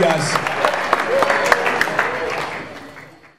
guys.